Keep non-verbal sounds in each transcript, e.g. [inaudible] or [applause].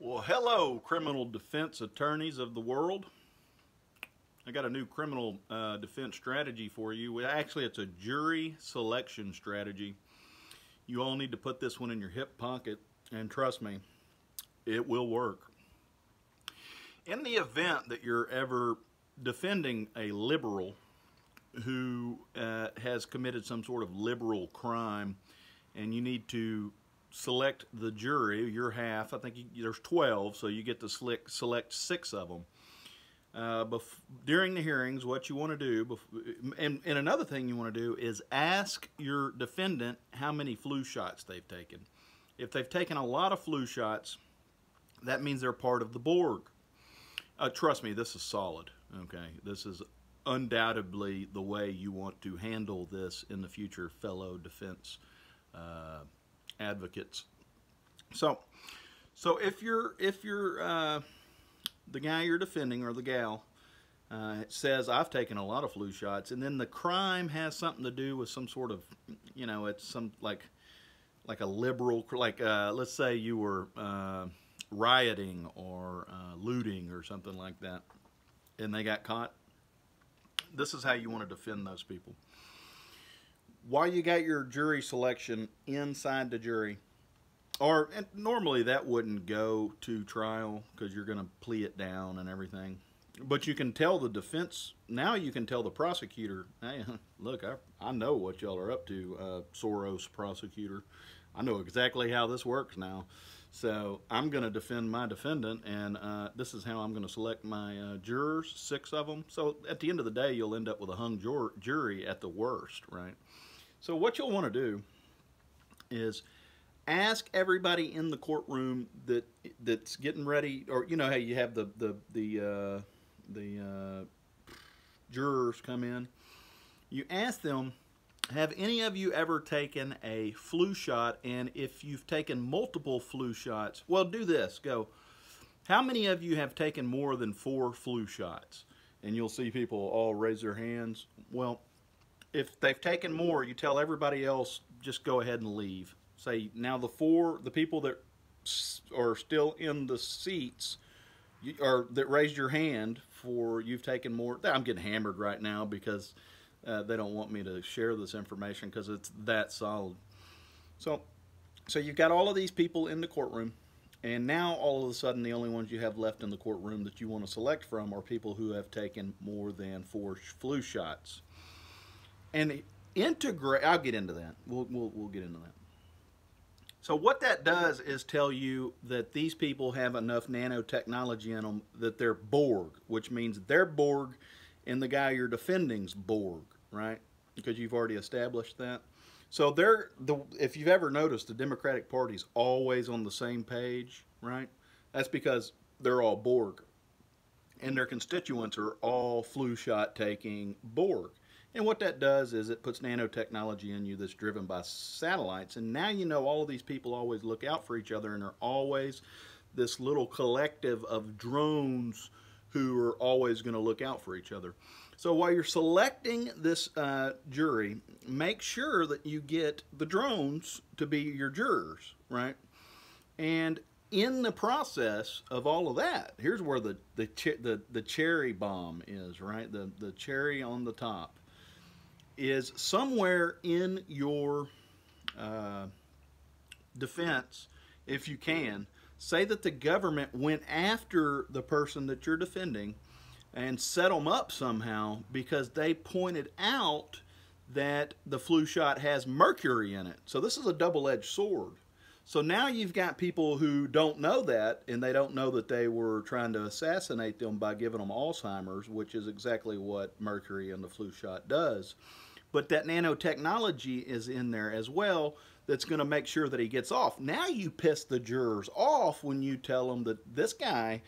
Well, hello, criminal defense attorneys of the world. I got a new criminal uh, defense strategy for you. Actually, it's a jury selection strategy. You all need to put this one in your hip pocket, and trust me, it will work. In the event that you're ever defending a liberal who uh, has committed some sort of liberal crime, and you need to select the jury, your half, I think you, there's 12, so you get to select, select six of them. Uh, during the hearings, what you want to do, and, and another thing you want to do is ask your defendant how many flu shots they've taken. If they've taken a lot of flu shots, that means they're part of the Borg. Uh, trust me, this is solid. Okay, this is undoubtedly the way you want to handle this in the future, fellow defense uh, advocates. So, so if you're if you're uh, the guy you're defending or the gal uh, says I've taken a lot of flu shots, and then the crime has something to do with some sort of, you know, it's some like like a liberal, like uh, let's say you were uh, rioting or uh, looting or something like that, and they got caught. This is how you want to defend those people while you got your jury selection inside the jury, or normally that wouldn't go to trial because you're going to plea it down and everything. But you can tell the defense, now you can tell the prosecutor, hey, [laughs] look, I, I know what y'all are up to, uh, Soros prosecutor. I know exactly how this works now. So I'm going to defend my defendant, and uh, this is how I'm going to select my uh, jurors, six of them. So at the end of the day, you'll end up with a hung jury at the worst, right? So what you'll want to do is ask everybody in the courtroom that that's getting ready, or you know how you have the the the uh, the uh, jurors come in. You ask them, have any of you ever taken a flu shot? And if you've taken multiple flu shots, well, do this. Go. How many of you have taken more than four flu shots? And you'll see people all raise their hands. Well, if they've taken more, you tell everybody else just go ahead and leave. Say now the four, the people that are still in the seats, or that raised your hand for you've taken more. I'm getting hammered right now because uh, they don't want me to share this information because it's that solid. So, so you've got all of these people in the courtroom. And now all of a sudden the only ones you have left in the courtroom that you want to select from are people who have taken more than four flu shots and integrate. I'll get into that. We'll, we'll, we'll get into that. So what that does is tell you that these people have enough nanotechnology in them that they're Borg, which means they're Borg and the guy you're defending's Borg, right? Because you've already established that. So they're the if you've ever noticed the Democratic Party's always on the same page, right? That's because they're all Borg. And their constituents are all flu shot taking Borg. And what that does is it puts nanotechnology in you that's driven by satellites. And now you know all of these people always look out for each other and are always this little collective of drones who are always going to look out for each other. So while you're selecting this uh, jury, make sure that you get the drones to be your jurors, right? And in the process of all of that, here's where the the the, the cherry bomb is, right? The the cherry on the top is somewhere in your uh, defense, if you can, say that the government went after the person that you're defending and set them up somehow because they pointed out that the flu shot has mercury in it. So this is a double-edged sword. So now you've got people who don't know that, and they don't know that they were trying to assassinate them by giving them Alzheimer's, which is exactly what mercury in the flu shot does. But that nanotechnology is in there as well that's going to make sure that he gets off. Now you piss the jurors off when you tell them that this guy,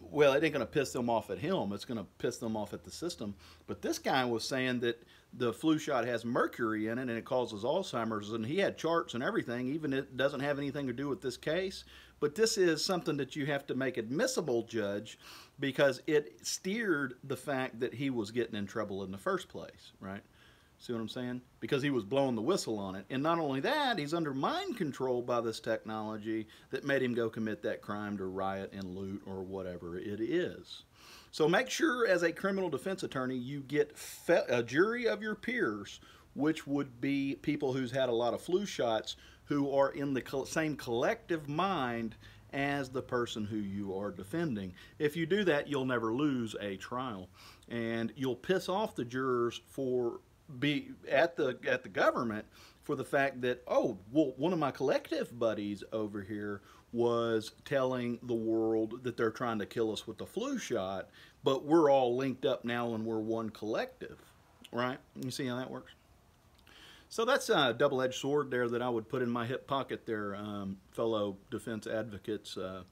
well, it ain't going to piss them off at him. It's going to piss them off at the system. But this guy was saying that the flu shot has mercury in it and it causes Alzheimer's. And he had charts and everything, even it doesn't have anything to do with this case. But this is something that you have to make admissible, Judge, because it steered the fact that he was getting in trouble in the first place, right? See what I'm saying? Because he was blowing the whistle on it. And not only that, he's under mind control by this technology that made him go commit that crime to riot and loot or whatever it is. So make sure, as a criminal defense attorney, you get a jury of your peers, which would be people who's had a lot of flu shots, who are in the same collective mind as the person who you are defending. If you do that, you'll never lose a trial, and you'll piss off the jurors for be at the at the government for the fact that oh well one of my collective buddies over here was telling the world that they're trying to kill us with the flu shot but we're all linked up now and we're one collective right? You see how that works? So that's a double-edged sword there that I would put in my hip pocket there um, fellow defense advocates uh,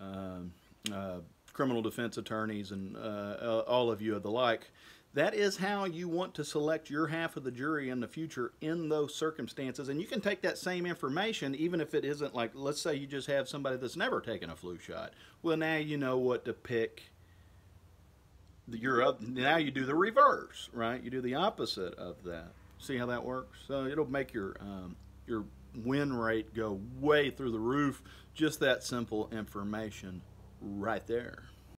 uh, uh, criminal defense attorneys and uh, all of you of the like that is how you want to select your half of the jury in the future in those circumstances. And you can take that same information, even if it isn't like, let's say you just have somebody that's never taken a flu shot. Well, now you know what to pick. You're up, now you do the reverse, right? You do the opposite of that. See how that works? So it'll make your um, your win rate go way through the roof. Just that simple information right there.